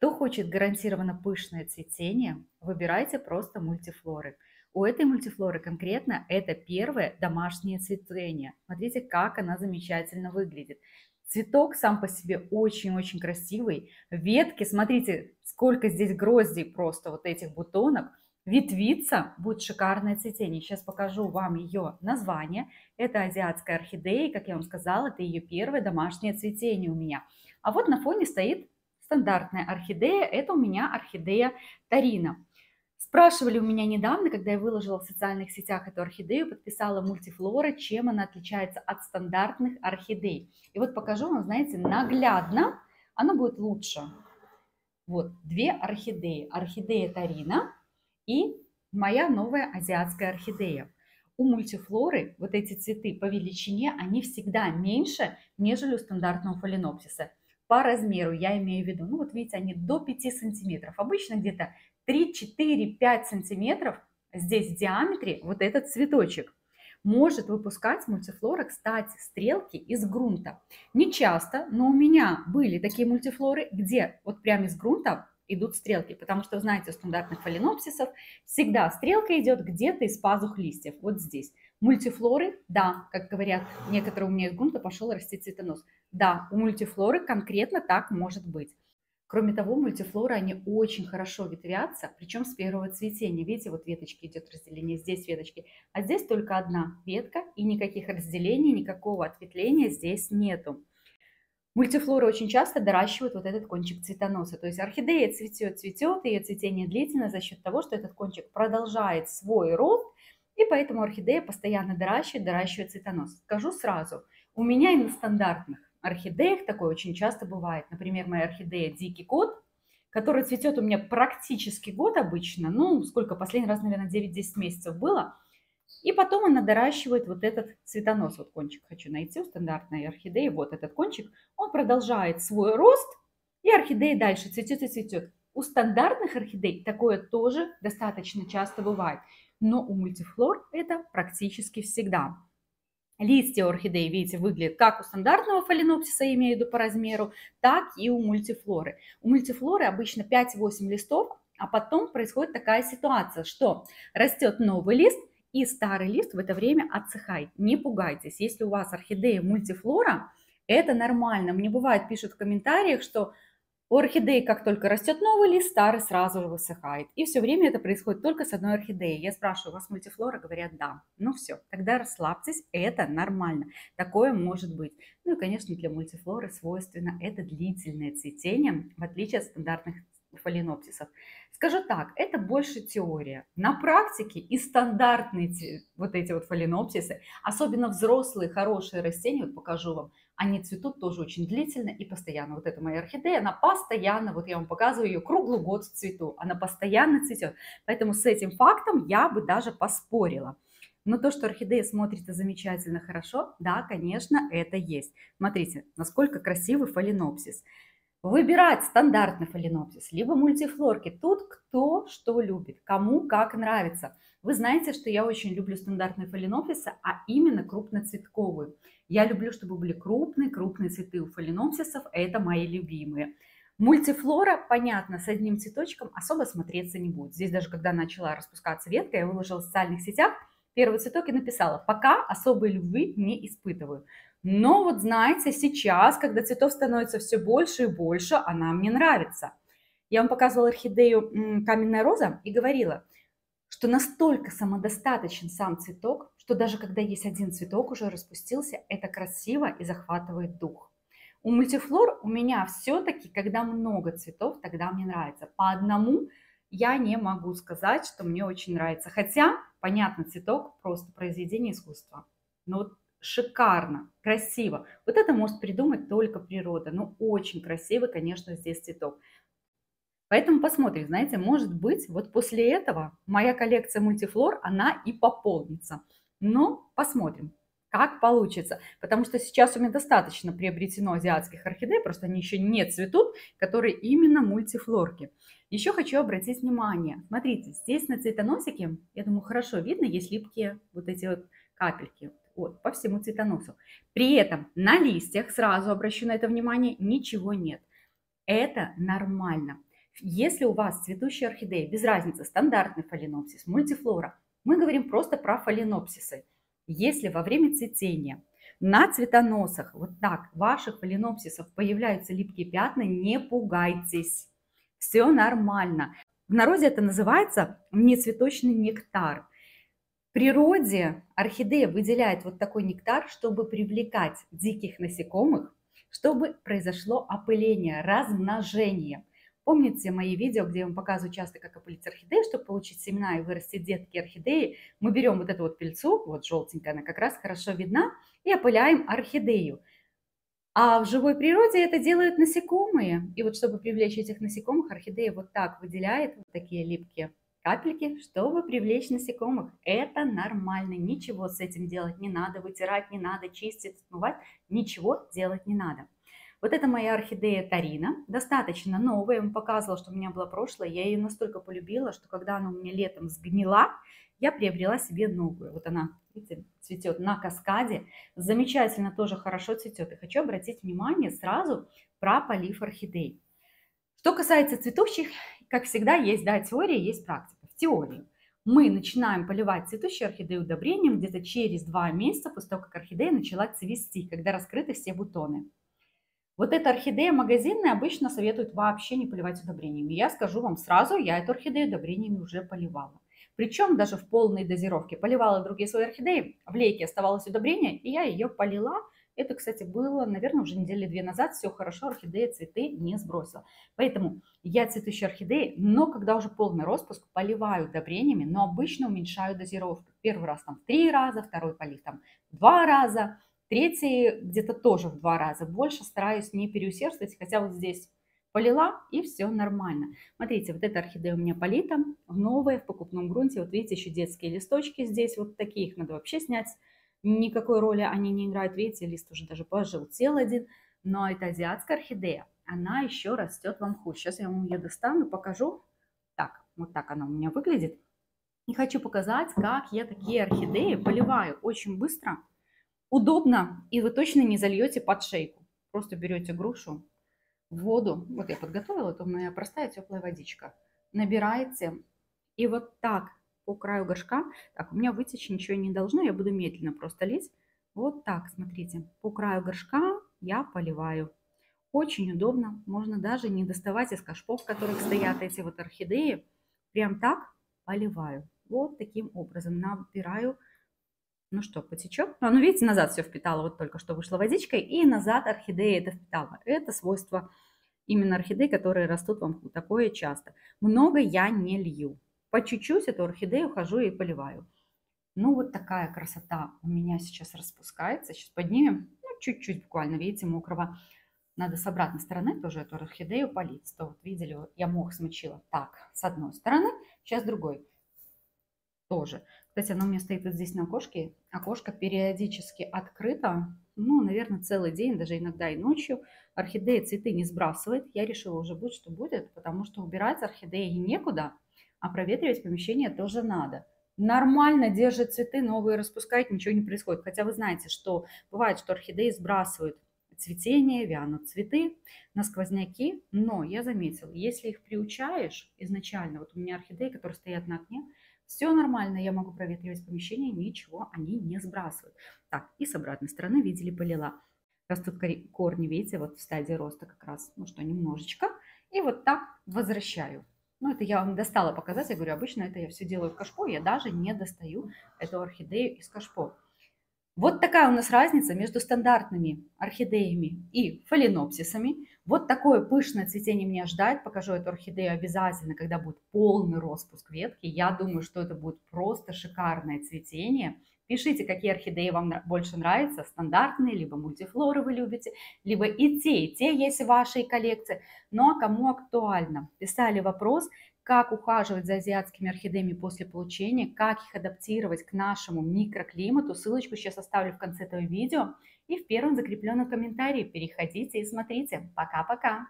Кто хочет гарантированно пышное цветение, выбирайте просто мультифлоры. У этой мультифлоры конкретно это первое домашнее цветение. Смотрите, как она замечательно выглядит. Цветок сам по себе очень-очень красивый. Ветки, смотрите, сколько здесь гроздей просто вот этих бутонок. Ветвица будет шикарное цветение. Сейчас покажу вам ее название. Это азиатская орхидея, как я вам сказала, это ее первое домашнее цветение у меня. А вот на фоне стоит стандартная орхидея, это у меня орхидея Тарина. Спрашивали у меня недавно, когда я выложила в социальных сетях эту орхидею, подписала мультифлора, чем она отличается от стандартных орхидей. И вот покажу вам, знаете, наглядно, оно будет лучше. Вот, две орхидеи. Орхидея Тарина и моя новая азиатская орхидея. У мультифлоры вот эти цветы по величине, они всегда меньше, нежели у стандартного фаленопсиса по размеру, я имею в виду, ну вот видите, они до 5 сантиметров. Обычно где-то 3, 4, 5 сантиметров здесь в диаметре вот этот цветочек может выпускать мультифлора, кстати, стрелки из грунта. Не часто, но у меня были такие мультифлоры, где вот прямо из грунта идут стрелки, потому что, знаете, у стандартных фаленопсисов всегда стрелка идет где-то из пазух листьев, вот здесь. Мультифлоры, да, как говорят некоторые у меня из грунта, пошел расти цветонос. Да, у мультифлоры конкретно так может быть. Кроме того, мультифлоры, они очень хорошо ветвятся, причем с первого цветения. Видите, вот веточки идет разделение, здесь веточки, а здесь только одна ветка и никаких разделений, никакого ответвления здесь нету. Мультифлоры очень часто доращивают вот этот кончик цветоноса. То есть орхидея цветет, цветет, ее цветение длительно за счет того, что этот кончик продолжает свой рост, и поэтому орхидея постоянно доращивает, доращивает цветонос. Скажу сразу, у меня и на стандартных орхидеях такое очень часто бывает. Например, моя орхидея «Дикий кот», которая цветет у меня практически год обычно, ну, сколько, последний раз, наверное, 9-10 месяцев было. И потом она доращивает вот этот цветонос, вот кончик хочу найти у стандартной орхидеи, вот этот кончик, он продолжает свой рост, и орхидея дальше цветет и цветет. У стандартных орхидей такое тоже достаточно часто бывает, но у мультифлор это практически всегда. Листья орхидеи, видите, выглядят как у стандартного фаленопсиса, я имею в виду по размеру, так и у мультифлоры. У мультифлоры обычно 5-8 листов, а потом происходит такая ситуация, что растет новый лист, и старый лист в это время отсыхает. Не пугайтесь, если у вас орхидея мультифлора, это нормально. Мне бывает, пишут в комментариях, что у орхидеи, как только растет новый лист, старый сразу же высыхает. И все время это происходит только с одной орхидеей. Я спрашиваю, у вас мультифлора? Говорят, да. Ну все, тогда расслабьтесь, это нормально. Такое может быть. Ну и, конечно, для мультифлоры свойственно это длительное цветение, в отличие от стандартных фаленопсисов. Скажу так, это больше теория. На практике и стандартные вот эти вот фаленопсисы, особенно взрослые хорошие растения, вот покажу вам, они цветут тоже очень длительно и постоянно. Вот эта моя орхидея, она постоянно, вот я вам показываю ее круглый год в цвету, она постоянно цветет. Поэтому с этим фактом я бы даже поспорила. Но то, что орхидея смотрится замечательно хорошо, да, конечно, это есть. Смотрите, насколько красивый фаленопсис. Выбирать стандартный фаленопсис, либо мультифлорки. Тут кто что любит, кому как нравится. Вы знаете, что я очень люблю стандартные фаленопсисы, а именно крупноцветковые. Я люблю, чтобы были крупные, крупные цветы у фаленопсисов. Это мои любимые. Мультифлора, понятно, с одним цветочком особо смотреться не будет. Здесь даже когда начала распускаться ветка, я выложила в социальных сетях первый цветок и написала, пока особой любви не испытываю. Но вот знаете, сейчас, когда цветов становится все больше и больше, она мне нравится. Я вам показывала орхидею каменная роза и говорила, что настолько самодостаточен сам цветок, что даже когда есть один цветок уже распустился, это красиво и захватывает дух. У мультифлор у меня все-таки, когда много цветов, тогда мне нравится. По одному я не могу сказать, что мне очень нравится. Хотя, понятно, цветок просто произведение искусства. Но вот шикарно, красиво. Вот это может придумать только природа. Ну, очень красивый, конечно, здесь цветок. Поэтому посмотрим, знаете, может быть, вот после этого моя коллекция мультифлор, она и пополнится. Но посмотрим, как получится. Потому что сейчас у меня достаточно приобретено азиатских орхидей, просто они еще не цветут, которые именно мультифлорки. Еще хочу обратить внимание. Смотрите, здесь на цветоносике, я думаю, хорошо видно, есть липкие вот эти вот капельки. Вот, по всему цветоносу. При этом на листьях, сразу обращу на это внимание, ничего нет. Это нормально. Если у вас цветущая орхидея, без разницы, стандартный фаленопсис, мультифлора, мы говорим просто про фаленопсисы. Если во время цветения на цветоносах вот так ваших фаленопсисов появляются липкие пятна, не пугайтесь. Все нормально. В народе это называется нецветочный нектар. В природе орхидея выделяет вот такой нектар, чтобы привлекать диких насекомых, чтобы произошло опыление, размножение. Помните мои видео, где я вам показываю часто, как опылить орхидеи, чтобы получить семена и вырастить детки орхидеи? Мы берем вот эту вот пыльцу, вот желтенькая, она как раз хорошо видна, и опыляем орхидею. А в живой природе это делают насекомые. И вот чтобы привлечь этих насекомых, орхидея вот так выделяет вот такие липкие капельки, чтобы привлечь насекомых. Это нормально, ничего с этим делать не надо, вытирать не надо, чистить, смывать, ничего делать не надо. Вот это моя орхидея Тарина, достаточно новая, я вам показывала, что у меня была прошлая, я ее настолько полюбила, что когда она у меня летом сгнила, я приобрела себе новую. Вот она, видите, цветет на каскаде, замечательно тоже хорошо цветет. И хочу обратить внимание сразу про полив орхидей. Что касается цветущих, как всегда, есть да, теория, есть практика. В теории мы начинаем поливать цветущие орхидеи удобрением где-то через два месяца после того, как орхидея начала цвести, когда раскрыты все бутоны. Вот эта орхидея магазинная обычно советуют вообще не поливать удобрениями. Я скажу вам сразу, я эту орхидею удобрениями уже поливала. Причем даже в полной дозировке. Поливала другие свои орхидеи, в лейке оставалось удобрение, и я ее полила. Это, кстати, было, наверное, уже недели две назад. Все хорошо, орхидея цветы не сбросила. Поэтому я цветущие орхидеи, но когда уже полный распуск, поливаю удобрениями, но обычно уменьшаю дозировку. Первый раз там три раза, второй полив там два раза, третий где-то тоже в два раза. Больше стараюсь не переусердствовать, хотя вот здесь полила и все нормально. Смотрите, вот эта орхидея у меня полита, новая, в покупном грунте. Вот видите, еще детские листочки здесь, вот такие, их надо вообще снять. Никакой роли они не играют. Видите, лист уже даже пожелтел один. Но это азиатская орхидея, она еще растет в мху. Сейчас я вам ее достану, покажу. Так, вот так она у меня выглядит. И хочу показать, как я такие орхидеи поливаю очень быстро, удобно, и вы точно не зальете под шейку. Просто берете грушу, воду, вот я подготовила, это моя простая теплая водичка, набираете и вот так по краю горшка, так, у меня вытечь ничего не должно, я буду медленно просто лить, вот так, смотрите, по краю горшка я поливаю. Очень удобно, можно даже не доставать из кашпов, в которых стоят эти вот орхидеи, прям так поливаю. Вот таким образом набираю ну что, потечет? А, ну, видите, назад все впитало, вот только что вышла водичка, и назад орхидея это впитала. Это свойство именно орхидей, которые растут вам такое часто. Много я не лью. По чуть-чуть эту орхидею хожу и поливаю. Ну, вот такая красота у меня сейчас распускается. Сейчас поднимем, ну, чуть-чуть буквально, видите, мокрого. Надо с обратной стороны тоже эту орхидею полить. То вот видели, я мох смочила так, с одной стороны, сейчас другой тоже. Кстати, она у меня стоит вот здесь на окошке. Окошко периодически открыто. Ну, наверное, целый день, даже иногда и ночью. Орхидея цветы не сбрасывает. Я решила уже будь что будет, потому что убирать орхидеи некуда, а проветривать помещение тоже надо. Нормально держит цветы, новые распускает, ничего не происходит. Хотя вы знаете, что бывает, что орхидеи сбрасывают цветение, вянут цветы на сквозняки. Но я заметила, если их приучаешь изначально, вот у меня орхидеи, которые стоят на окне, все нормально, я могу проветривать помещение, ничего они не сбрасывают. Так, и с обратной стороны, видели, полила. Растут корни, видите, вот в стадии роста как раз, ну что, немножечко. И вот так возвращаю. Ну, это я вам достала показать. Я говорю, обычно это я все делаю в кашпо. Я даже не достаю эту орхидею из кашпо. Вот такая у нас разница между стандартными орхидеями и фаленопсисами. Вот такое пышное цветение меня ждать. Покажу эту орхидею обязательно, когда будет полный распуск ветки. Я думаю, что это будет просто шикарное цветение. Пишите, какие орхидеи вам больше нравятся, стандартные, либо мультифлоры вы любите, либо и те, и те есть в вашей коллекции. Ну а кому актуально? Писали вопрос, как ухаживать за азиатскими орхидеями после получения, как их адаптировать к нашему микроклимату. Ссылочку сейчас оставлю в конце этого видео и в первом закрепленном комментарии. Переходите и смотрите. Пока-пока!